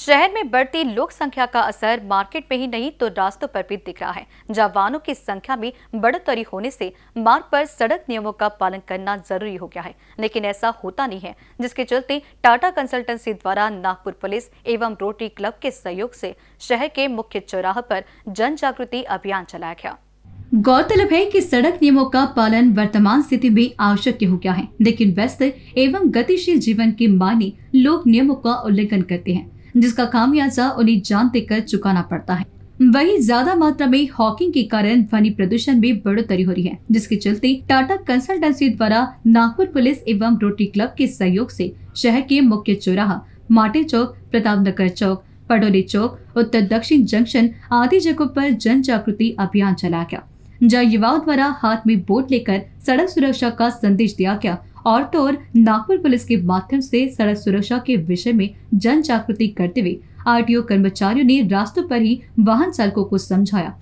शहर में बढ़ती लोक संख्या का असर मार्केट में ही नहीं तो रास्तों पर भी दिख रहा है। जहाँ वाहनों की संख्या में बढ़ोतरी होने से मार्ग पर सड़क नियमों का पालन करना ज़रूरी हो गया है। लेकिन ऐसा होता नहीं है, जिसके चलते टाटा कंसल्टेंसी द्वारा नागपुर पुलिस एवं रोटरी क्लब के सहयोग से शहर के मुख्य चौराह पर जन जागृति अभियान चलाया गया। गौरतलब है कि सड़क नियमों का पालन वर्तमान स्थिति में आवश्यक हो गया है, लेकिन व्यस्त एवं गतिशील जीवन के मायने लोग नियमों का उल्लंघन करते हैं। जिसका खामियाजा उन्हें जान देकर चुकाना पड़ता है। वही ज़्यादा मात्रा में हॉकिंग के कारण ध्वनि प्रदूषण में बढ़ोतरी हो रही है, जिसके चलते टाटा कंसल्टेंसी द्वारा नागपुर पुलिस एवं रोटरी क्लब के सहयोग से शहर के मुख्य चौराहा, माटे चौक प्रताप नगर चौक, पडोली चौक, उत्तर दक्षिण जंक्शन आदि जगहों पर जन जागृति अभियान चलाया गया। जहाँ युवाओं द्वारा हाथ में बोट लेकर सड़क सुरक्षा का संदेश दिया गया। और तो और नागपुर पुलिस के माध्यम से सड़क सुरक्षा के विषय में जन जागृति करते हुए आरटीओ कर्मचारियों ने रास्तों पर ही वाहन चालकों को समझाया।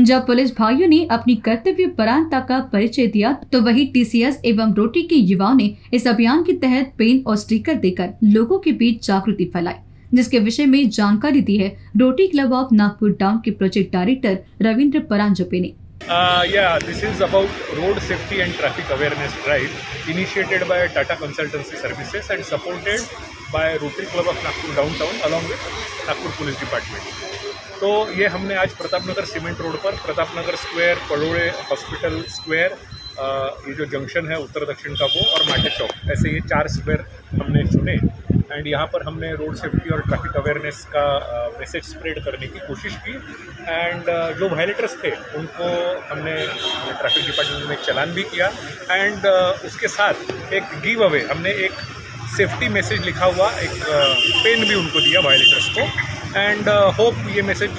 जब पुलिस भाइयों ने अपनी कर्तव्य परायणता का परिचय दिया तो वही टीसीएस एवं रोटी के युवाओं ने इस अभियान के तहत पेन और स्टिकर देकर लोगों के बीच जागृति फैलाई, जिसके विषय में जानकारी दी है rotary club of Nagpur town के प्रोजेक्ट डायरेक्टर रविंद्र परांजपे ने। Uh, yeah, this is about road safety and traffic awareness drive initiated by Tata Consultancy Services and supported by Rotary Club of Nagpur Downtown along with Nagpur Police Department. तो ये हमने आज Pratap Nagar cement road पर Pratap Nagar square पड़ोड़े hospital square ये जो junction है उत्तर दक्षिण का वो और माटे चौक ऐसे ये चार स्क्वायर हमने चुने एंड यहाँ पर हमने रोड सेफ्टी और ट्रैफ़िक अवेयरनेस का मैसेज स्प्रेड करने की कोशिश की। एंड जो वायलेटर्स थे, उनको हमने ट्रैफ़िक डिपार्टमेंट में चलान भी किया। एंड उसके साथ एक गिव अवे हमने एक सेफ्टी मैसेज लिखा हुआ, एक पेन भी उनको दिया वायलेटर्स को। एंड होप ये मैसेज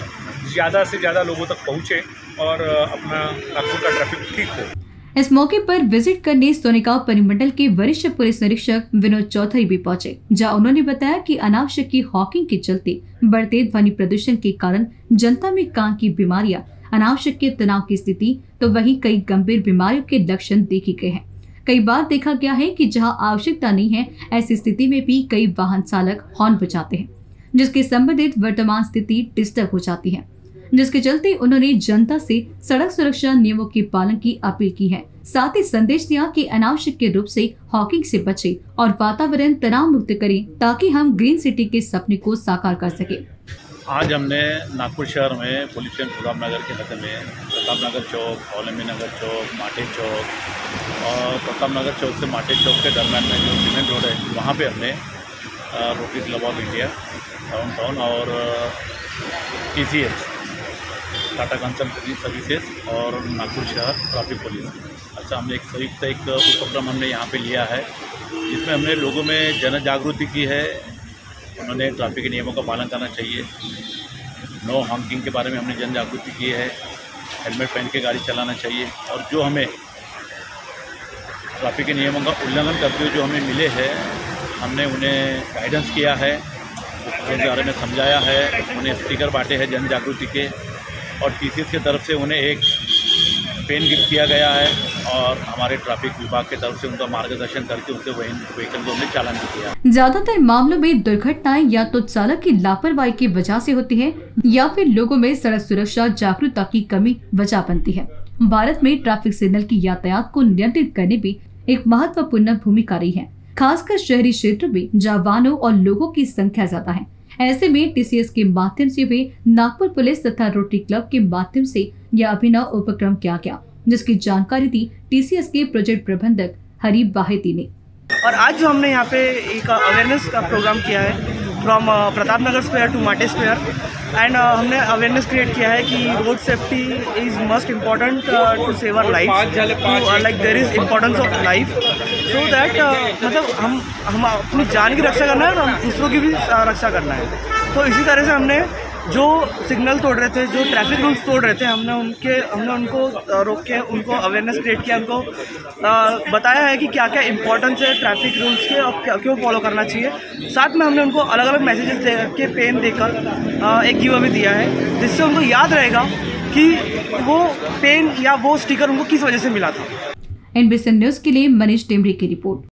ज़्यादा से ज़्यादा लोगों तक पहुँचे और अपना नागपुर का ट्रैफ़िक ठीक हो। इस मौके पर विज़िट करने सोनेगांव परिमंडल के वरिष्ठ पुलिस निरीक्षक विनोद चौधरी भी पहुँचे, जहाँ उन्होंने बताया कि अनावश्यक की हॉकिंग के चलते बढ़ते ध्वनि प्रदूषण के कारण जनता में कान की बीमारियाँ, अनावश्यक के तनाव की स्थिति तो वही कई गंभीर बीमारियों के लक्षण देखे गए हैं। कई बार देखा गया है कि जहाँ आवश्यकता नहीं है, ऐसी स्थिति में भी कई वाहन चालक हॉर्न बजाते हैं, जिसके संबंधित वर्तमान स्थिति डिस्टर्ब हो जाती है। जिसके चलते उन्होंने जनता से सड़क सुरक्षा नियमों के पालन की अपील की है। साथ ही संदेश दिया कि अनावश्यक के रूप से हॉकिंग से बचे और वातावरण तनाव मुक्त करें ताकि हम ग्रीन सिटी के सपने को साकार कर सके। आज हमने नागपुर शहर में पुलिस प्रताप नगर के हद में प्रताप नगर चौक ओलमी नगर चौक, माटे चौक और प्रताप नगर चौक से माटे चौक के दरम्यान में जो सीमेंट रोड है, वहाँ पे हमने rotary club of India town town और T C Tata consultancy services और नागपुर शहर, ट्रैफ़िक पुलिस। अच्छा हमने एक संयुक्त एक उपक्रम हमने यहाँ पे लिया है, जिसमें हमने लोगों में जन जागृति की है। उन्होंने ट्रैफ़िक के नियमों का पालन करना चाहिए। नो हॉन्किंग के बारे में हमने जन जागृति की है। हेलमेट पहन के गाड़ी चलाना चाहिए। और जो हमें ट्रैफ़िक के नियमों का उल्लंघन करते हुए जो हमें मिले हैं, हमने उन्हें गाइडेंस किया है। उनके बारे में समझाया है। उन्हें स्टिकर बांटे हैं जन जागृति के। और टी की तरफ़ से उन्हें एक पेन गिफ्ट किया गया है और हमारे ट्रैफ़िक विभाग की तरफ़ से उनका मार्गदर्शन करके उनके व्हीकल को हमने चालन भी किया ज़्यादातर मामलों में दुर्घटनाएँ या तो चालक की लापरवाही की वजह से होती है, या फिर लोगों में सड़क सुरक्षा, जागरूकता की कमी वजह बनती है। भारत में ट्रैफ़िक सिग्नल की यातायात को नियंत्रित करने में एक महत्वपूर्ण भूमिका रही है। खासकर शहरी क्षेत्र में जहाँ वाहनों और लोगों की संख्या ज़्यादा है। ऐसे में टीसीएस के माध्यम से भी नागपुर पुलिस तथा रोटरी क्लब के माध्यम से यह अभिनव उपक्रम किया गया, जिसकी जानकारी दी टीसीएस के प्रोजेक्ट प्रबंधक हरी बाहेती ने। और आज जो हमने यहाँ पे एक अवेयरनेस का प्रोग्राम किया है from Pratap Nagar square to Mate square and हमने अवेयरनेस क्रिएट किया है कि road safety is must important to save our life like there is importance of life so that मतलब हम हम अपनी जान की रक्षा करना है और हम दूसरों की भी रक्षा करना है। तो इसी तरह से हमने जो सिग्नल तोड़ रहे थे, जो ट्रैफ़िक रूल्स तोड़ रहे थे, हमने उनके, हमने उनको रोक के उनको अवेयरनेस क्रिएट किया, उनको बताया है कि क्या क्या इंपॉर्टेंस है ट्रैफ़िक रूल्स के और क्या, क्यों फॉलो करना चाहिए। साथ में हमने उनको अलग अलग मैसेजेस दे के पेन देकर एक गिव अवे दिया है, जिससे उनको याद रहेगा कि वो पेन या वो स्टिकर उनको किस वजह से मिला था। एनबीसी न्यूज़ के लिए मनीष टेमरी की रिपोर्ट।